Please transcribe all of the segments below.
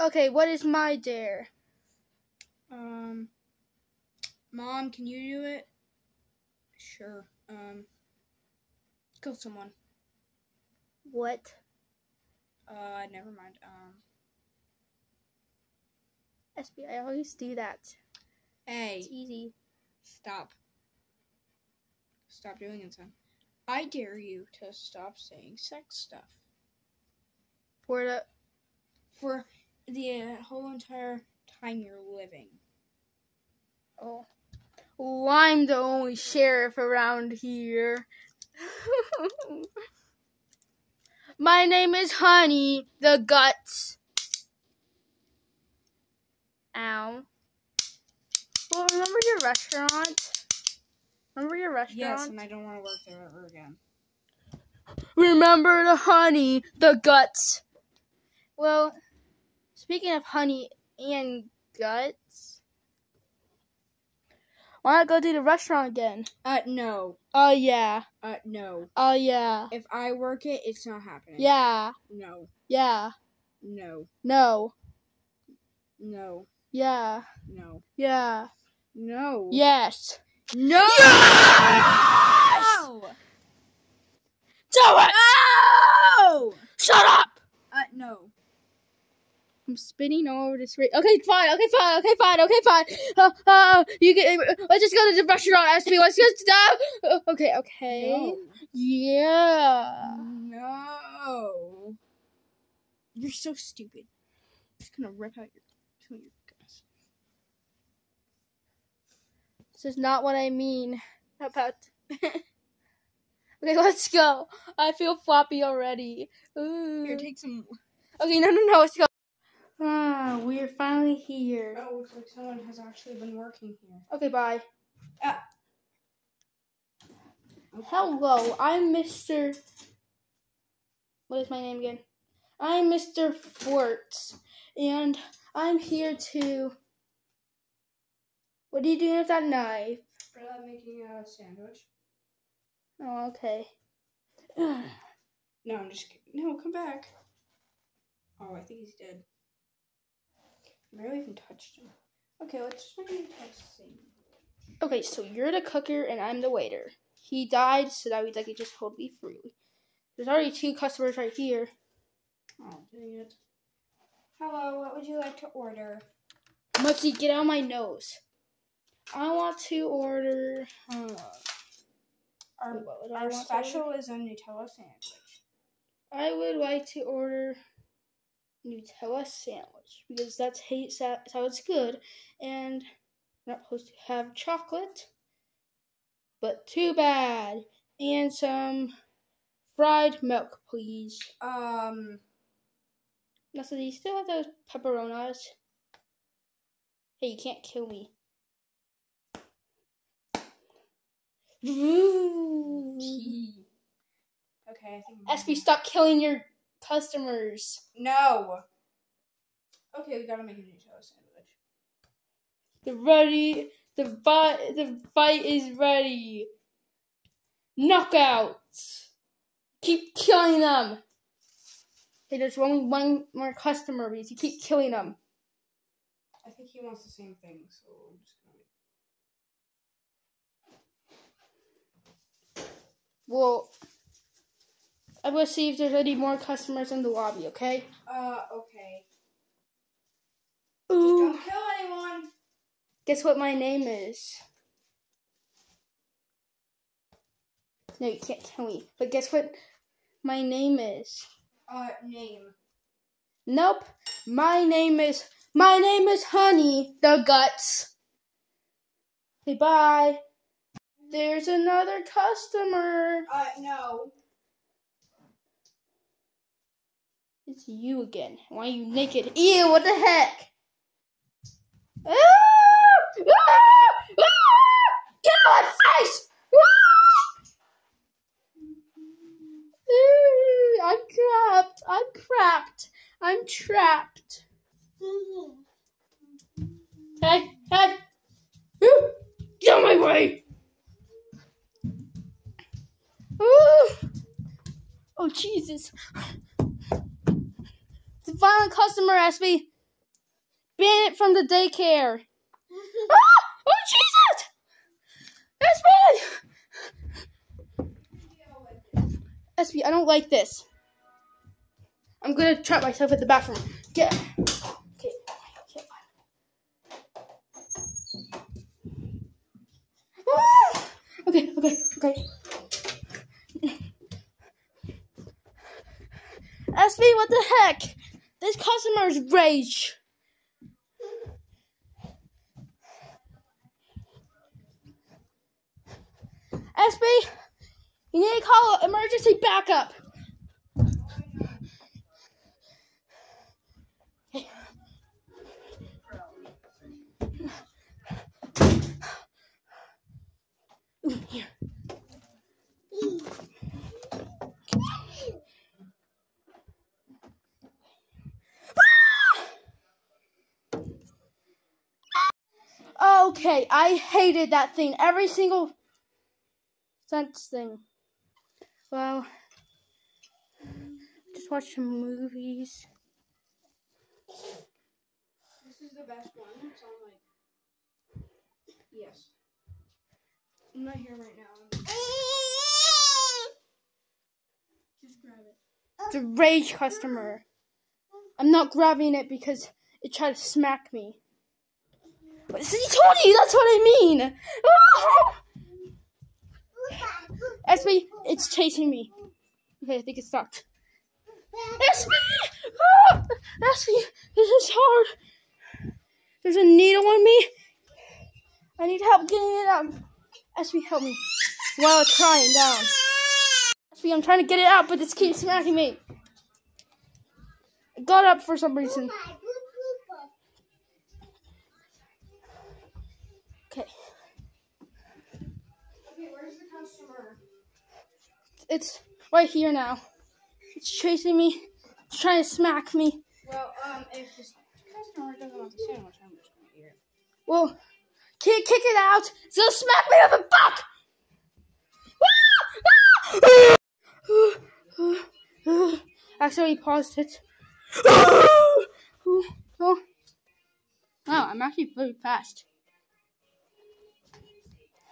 Okay, what is my dare? Um, mom, can you do it? Sure. Um, kill someone. What? Uh, never mind. Um, SB, I always do that. hey, It's easy. stop. Stop doing it, son. I dare you to stop saying sex stuff For the for the whole entire time you're living. oh, well, I'm the only sheriff around here. my name is Honey the Guts. Ow. Well, remember your restaurant? Remember your restaurant? Yes, and I don't want to work there ever again. Remember the honey, the guts. Well, speaking of honey and guts, why not go to the restaurant again? Uh, no. Oh yeah. Uh, no. Oh yeah. If I work it, it's not happening. Yeah. No. Yeah. No. No. No. Yeah. No. Yeah. No. Yes. No. Yes! No. Do it! No. Shut up! Uh, no. I'm spinning all over this. Ra- okay, fine. Okay, fine. Okay, fine. Okay, fine. Uh, uh, you get. Let's just go to the restaurant. SB. Let's just. Uh, okay. Okay. No. Yeah. No. You're so stupid. I'm just gonna rip out your two of your guts. This is not what I mean. How about? okay, let's go. I feel floppy already. Ooh. Here, take some. Okay, no, no, no. Let's go. Ah, we are finally here. Oh, looks like someone has actually been working here. Okay, bye. Ah. Hello, I'm Mr. What is my name again? I'm Mr. Forts, and I'm here to. What are you doing with that knife? For that, making a sandwich. Oh, okay. No, I'm just kidding. No, come back. Oh, I think he's dead. I barely even touched him. Okay, let's just make him touch thing. okay, so you're the cooker and I'm the waiter. He died, so that means I can just hold me freely. There's already two customers right here. Oh, dang it. Hello, what would you like to order? Musty, get out of my nose. I want to order. Uh, Our, Wait, what would I our special is a Nutella sandwich. I would like to order Nutella sandwich because that's how how it's good, and we're not supposed to have chocolate. But too bad. And some fried milk, please. Um, Now, so do you still have those pepperonis? Hey, you can't kill me. Ooh. okay, I think. SB, stop killing your customers. No! Okay, we gotta make a Nutella sandwich. The ready. The fight. The fight is ready. Knockout. Keep killing them. Hey, there's only one more customer because you keep killing them. I think he wants the same thing, so I'm just gonna. Well, I'm gonna see if there's any more customers in the lobby. Okay. Uh, okay. Ooh. Don't kill anyone! Guess what my name is? No, you can't kill me. But guess what my name is? Uh, name. Nope. My name is my name is Honey the Guts. Say bye. There's another customer. Uh, no. It's you again. Why are you naked? Ew, what the heck? Ah! Ah! Ah! Get out of my face! Ah! Ooh, I'm trapped. I'm trapped. I'm trapped. Hey, hey! Ooh, Get out of my way! Ooh. Oh, Jesus. The violent customer asked me. ban it from the daycare. ah! Oh Jesus! SB! SB, I don't like this. I'm gonna trap myself at the bathroom. Get. Okay. Okay. Ah! Okay. Okay. Okay. SB, what the heck? This customer's rage. SB, you need to call emergency backup. Here. Okay, I hated that thing. Every single sense thing. Well, just watch some movies. This is the best one. So I'm like, yes. I'm not here right now. Just grab it. The rage customer. I'm not grabbing it because it tried to smack me. But see, told you that's what I mean. SB, it's chasing me. Okay, I think it stopped. SB! Ah! SB, this is hard. There's a needle on me. I need help getting it out. SB, help me. While it's crying down. SB, I'm trying to get it out, but this keeps smacking me. Got up for some reason. Okay. Okay, where's the customer? It's right here now. It's chasing me. It's trying to smack me. Well, um, if the customer doesn't want the sandwich, I'm just gonna eat it. Well, can't kick it out. Gonna smack me on the back. Actually, paused it. Oh, wow, I'm actually very fast.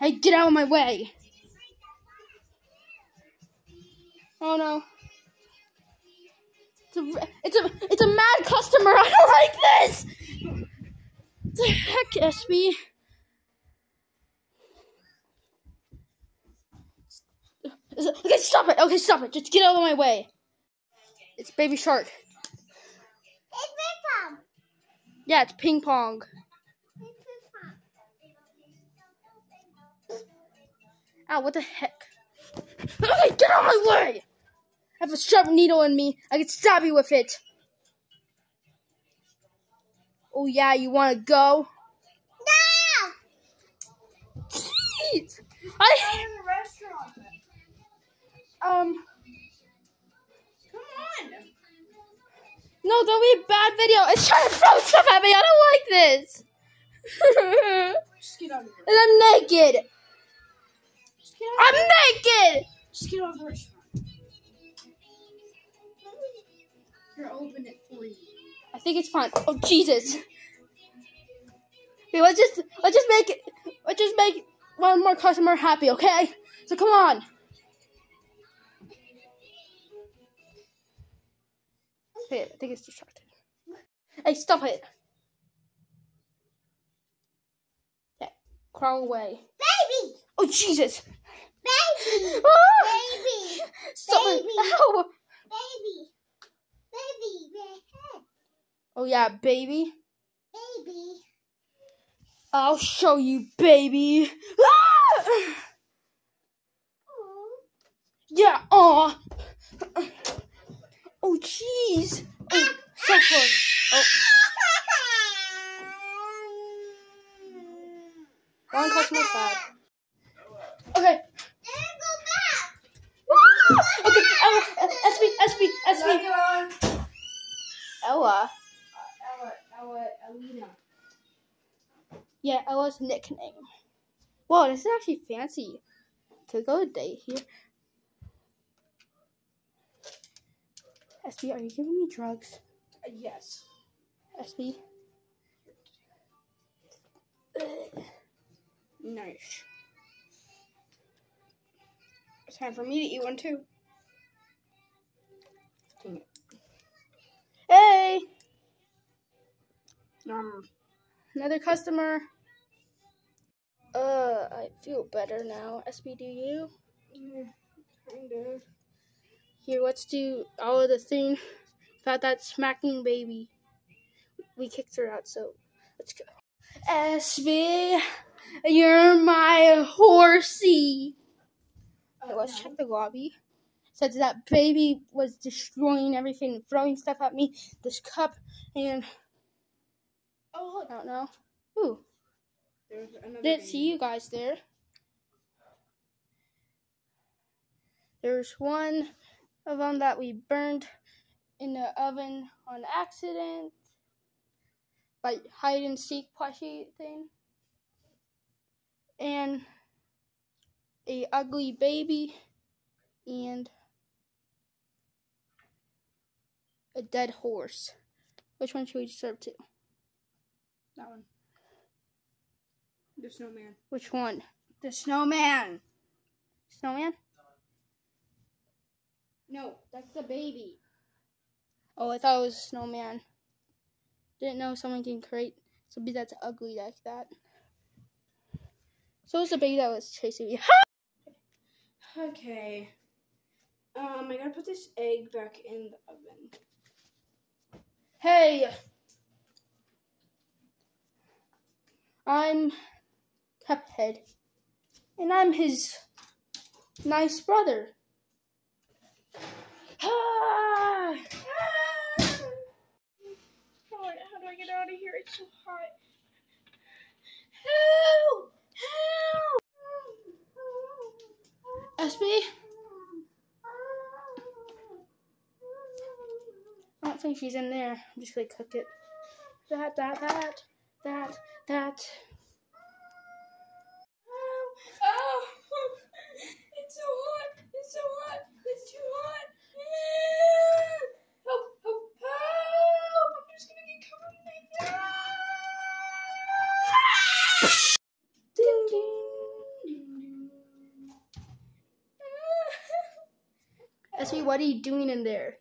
Hey, get out of my way. Oh no. It's a, it's a, it's a mad customer. I don't like this. The heck, SB? Okay, stop it. Okay, stop it. Just get out of my way. It's Baby Shark. It's ping pong. Yeah, it's ping pong. It's ping pong. Ow, what the heck? Okay, get out of my way! I have a sharp needle in me. I can stab you with it. Oh yeah, you wanna go? No! Jeez! I in the restaurant. um Come on. no, that'll be a bad video. It's trying to throw stuff at me. I don't like this. Just get out of here. and I'm naked. Just get out. I'm naked. Just get out of the restaurant. Here, I'll open it for you. I think it's fine. Oh Jesus! Okay, let's just let's just make it. Let's just make one more customer happy, okay? So come on. Hey, I think it's distracted. Hey, stop it! Yeah, crawl away. Baby! Oh Jesus! Baby! Ah! Baby! Stop Baby. it! Ow! Baby! Baby! Baby! Oh yeah, baby. Baby! I'll show you, baby. Ah! Oh. Yeah, aw. Oh, jeez. Oh, so close. Oh, one customer's bad. Ella's nickname. Whoa, this is actually fancy. To go date here. SB, are you giving me drugs? Uh, yes. SB? nice. It's time for me to eat one too. Hey! Um, another customer. I feel better now. SB, do you? kind of. Here, let's do all of the thing about that smacking baby. We kicked her out, so let's go. SB, you're my horsey. Okay, let's check the lobby. Said that baby was destroying everything, throwing stuff at me. This cup and Oh, I look. don't know. Ooh, There's another. didn't see you guys there. There's one of them that we burned in the oven on accident by hide and seek plushie thing. And a ugly baby and a dead horse. Which one should we serve to? That one. The snowman. Which one? The snowman. Snowman? No, that's the baby. Oh, I thought it was a snowman. Didn't know someone can create something that's ugly like that. So it's the baby that was chasing me. Okay. Um, I gotta put this egg back in the oven. Hey! I'm Cuphead. And I'm his nice brother. Ah! Ah! How, how do I get out of here? It's so hot. Help! Help! SB? I don't think she's in there. I'm just gonna cook it. That, that, that, that, that. Oh, oh, it's so hot. It's so hot. It's too hot. Ah! Help, help, help. I'm just going to get covered in egg. Ah! Ding, ding, ding, ding. SB, what are you doing in there?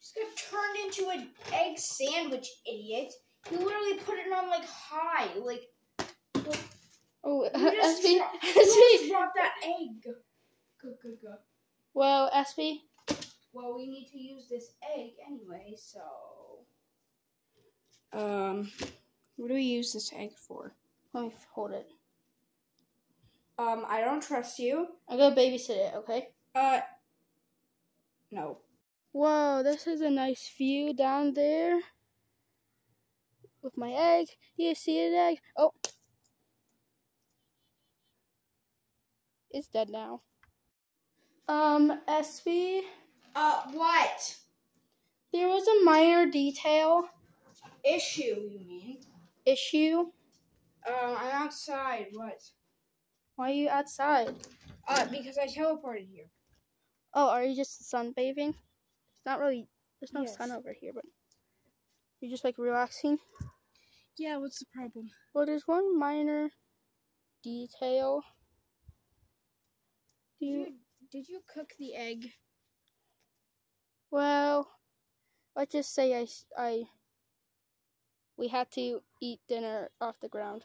Just got turned into an egg sandwich, idiot. You literally put it on like high, like Oh, you just, SB, dro- you just dropped that egg. Go, go, go. Well, SB, Well, we need to use this egg anyway, so. Um, what do we use this egg for? let me hold it. Um, I don't trust you. I'm gonna babysit it, okay? Uh, no. Whoa, this is a nice view down there. With my egg. You see an egg? Oh. It's dead now. Um, SB, Uh, what? there was a minor detail Issue, you mean? issue. Um, I'm outside. What? Why are you outside? Uh, because I teleported here. Oh, are you just sunbathing? It's not really, there's no sun over here, but you're just like relaxing. Yeah, what's the problem? Well, there's one minor detail. Do you, Did, did you cook the egg? well, let's just say I I. we had to eat dinner off the ground.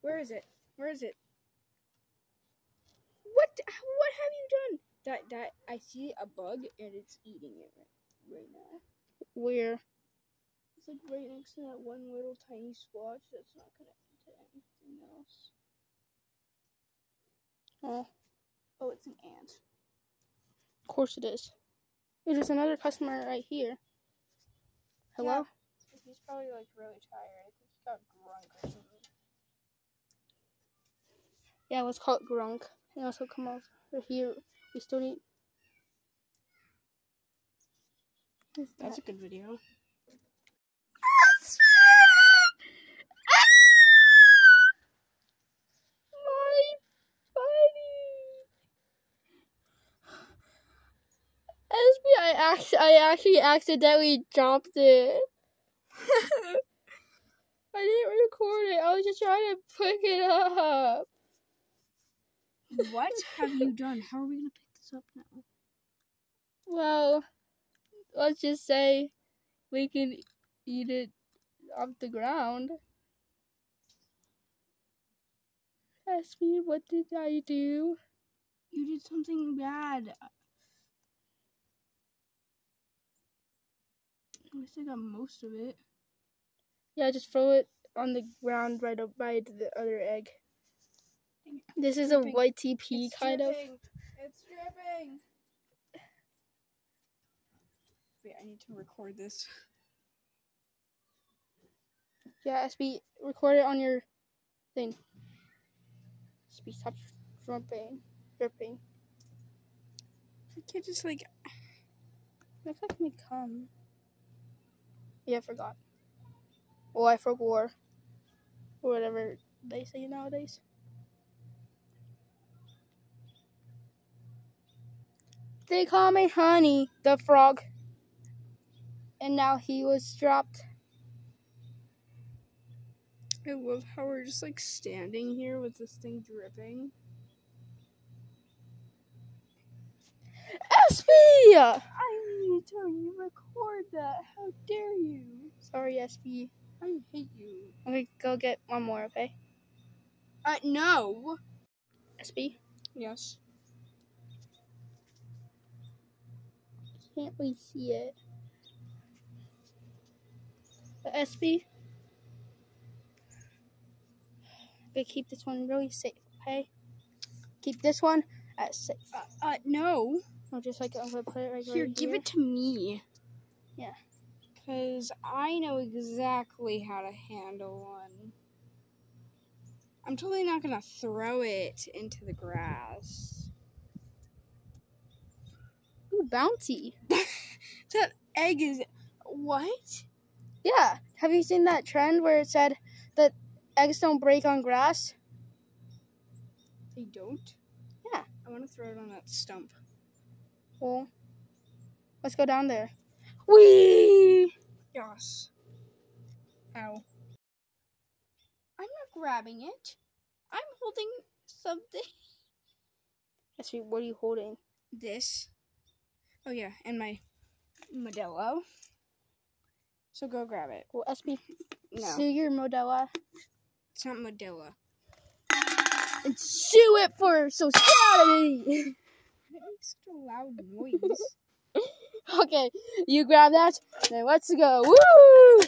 Where is it? Where is it? What? What have you done? That that I see a bug and it's eating it right, right now. Where? It's like right next to that one little tiny splotch that's not connected to anything else. Oh, Oh, it's an ant. of course it is. Hey, There's another customer right here. Hello? He's probably like really tired. I think he got drunk or something. Yeah, let's call it Grunk. And also come over here. We still need. That's a good video. My buddy. SB, I, act- I actually accidentally dropped it. I didn't record it. I was just trying to pick it up. What have you done? How are we gonna pick this up now? Well, let's just say we can eat it off the ground. Ask me what did I do? You did something bad. At least I got most of it. Yeah, just throw it on the ground right up by the other egg. This is a dripping. white TP kind of. It's dripping. Wait, I need to record this. Yeah, SB, record it on your thing. SB, stop dripping. Dripping. I can't just like. Looks like me come. Yeah, I forgot. Oh, I forgot. Or whatever they say nowadays. They call me Honey, the frog. And now he was dropped. I love how we're just like standing here with this thing dripping. SB! I need to re-record that. How dare you? Sorry, SB. I hate you. Okay, go get one more, okay? Uh, no. SB, Yes. Can't we see it? Uh, SB? Okay, keep this one really safe, okay? Keep this one at safe. Uh, uh no. No, just like I'm gonna put it right Here, right give it to me. Yeah. Because I know exactly how to handle one. I'm totally not going to throw it into the grass. Ooh, bouncy. That egg is. What? Yeah. Have you seen that trend where it said that eggs don't break on grass? They don't? Yeah. I want to throw it on that stump. Well, let's go down there. Whee! Yes. Ow. I'm not grabbing it. I'm holding something. SB, what are you holding? This. Oh, yeah, and my Modelo. So go grab it. Well, SB, No, sue your Modella it's not Modelo. and sue it for society. It makes such a loud noise. okay, you grab that, then let's go. Woo!